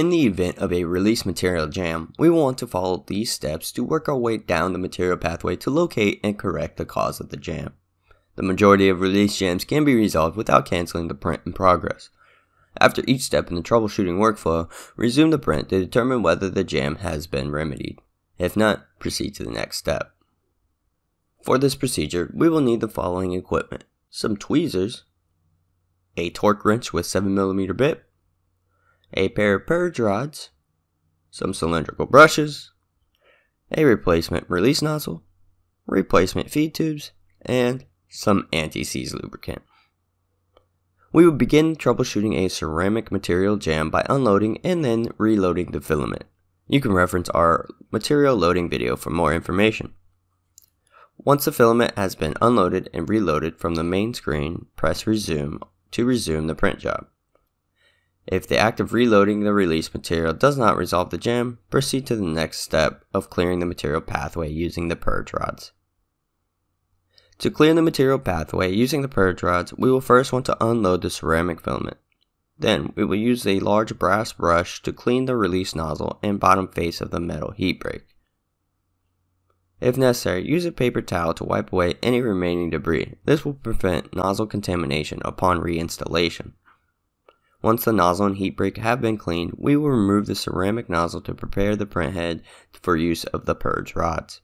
In the event of a release material jam, we want to follow these steps to work our way down the material pathway to locate and correct the cause of the jam. The majority of release jams can be resolved without canceling the print in progress. After each step in the troubleshooting workflow, resume the print to determine whether the jam has been remedied. If not, proceed to the next step. For this procedure, we will need the following equipment. Some tweezers, a torque wrench with 7mm bit, a pair of purge rods, some cylindrical brushes, a replacement release nozzle, replacement feed tubes, and some anti-seize lubricant. We would begin troubleshooting a ceramic material jam by unloading and then reloading the filament. You can reference our material loading video for more information. Once the filament has been unloaded and reloaded from the main screen, press resume to resume the print job. If the act of reloading the release material does not resolve the jam, proceed to the next step of clearing the material pathway using the purge rods. To clear the material pathway using the purge rods, we will first want to unload the ceramic filament. Then, we will use a large brass brush to clean the release nozzle and bottom face of the metal heat break. If necessary, use a paper towel to wipe away any remaining debris. This will prevent nozzle contamination upon reinstallation. Once the nozzle and heat break have been cleaned, we will remove the ceramic nozzle to prepare the print head for use of the purge rods.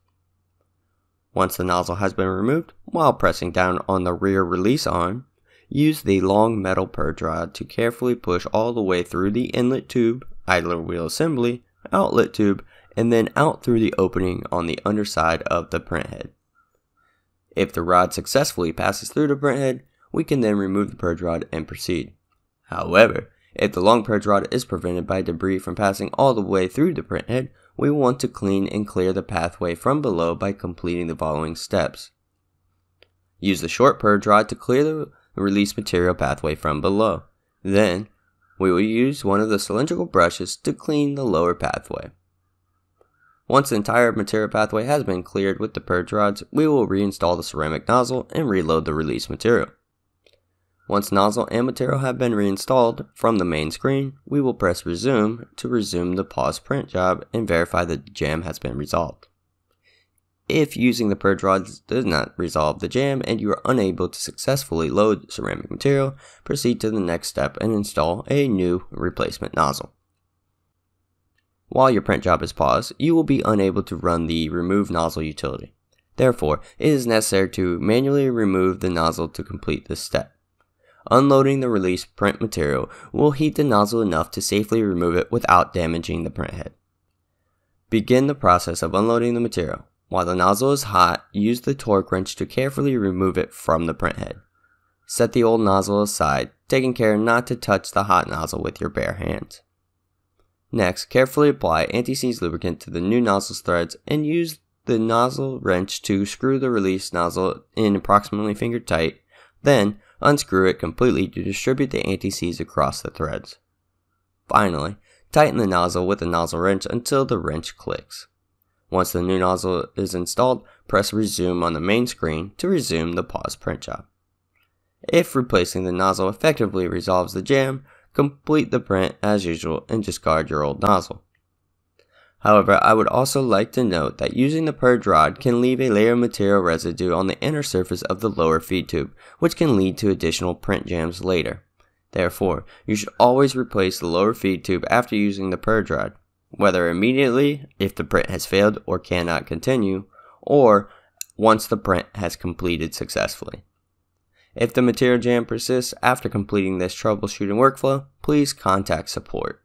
Once the nozzle has been removed, while pressing down on the rear release arm, use the long metal purge rod to carefully push all the way through the inlet tube, idler wheel assembly, outlet tube, and then out through the opening on the underside of the print head. If the rod successfully passes through the print head, we can then remove the purge rod and proceed. However, if the long purge rod is prevented by debris from passing all the way through the print head, we want to clean and clear the pathway from below by completing the following steps. Use the short purge rod to clear the release material pathway from below. Then, we will use one of the cylindrical brushes to clean the lower pathway. Once the entire material pathway has been cleared with the purge rods, we will reinstall the ceramic nozzle and reload the release material. Once nozzle and material have been reinstalled from the main screen, we will press resume to resume the pause print job and verify the jam has been resolved. If using the purge rods does not resolve the jam and you are unable to successfully load ceramic material, proceed to the next step and install a new replacement nozzle. While your print job is paused, you will be unable to run the remove nozzle utility. Therefore, it is necessary to manually remove the nozzle to complete this step. Unloading the release print material will heat the nozzle enough to safely remove it without damaging the print head. Begin the process of unloading the material. While the nozzle is hot, use the torque wrench to carefully remove it from the print head. Set the old nozzle aside, taking care not to touch the hot nozzle with your bare hands. Next, carefully apply anti-seize lubricant to the new nozzle's threads and use the nozzle wrench to screw the release nozzle in approximately finger tight. Then, Unscrew it completely to distribute the anti-seize across the threads. Finally, tighten the nozzle with the nozzle wrench until the wrench clicks. Once the new nozzle is installed, press resume on the main screen to resume the pause print job. If replacing the nozzle effectively resolves the jam, complete the print as usual and discard your old nozzle. However, I would also like to note that using the purge rod can leave a layer of material residue on the inner surface of the lower feed tube, which can lead to additional print jams later. Therefore, you should always replace the lower feed tube after using the purge rod, whether immediately if the print has failed or cannot continue, or once the print has completed successfully. If the material jam persists after completing this troubleshooting workflow, please contact support.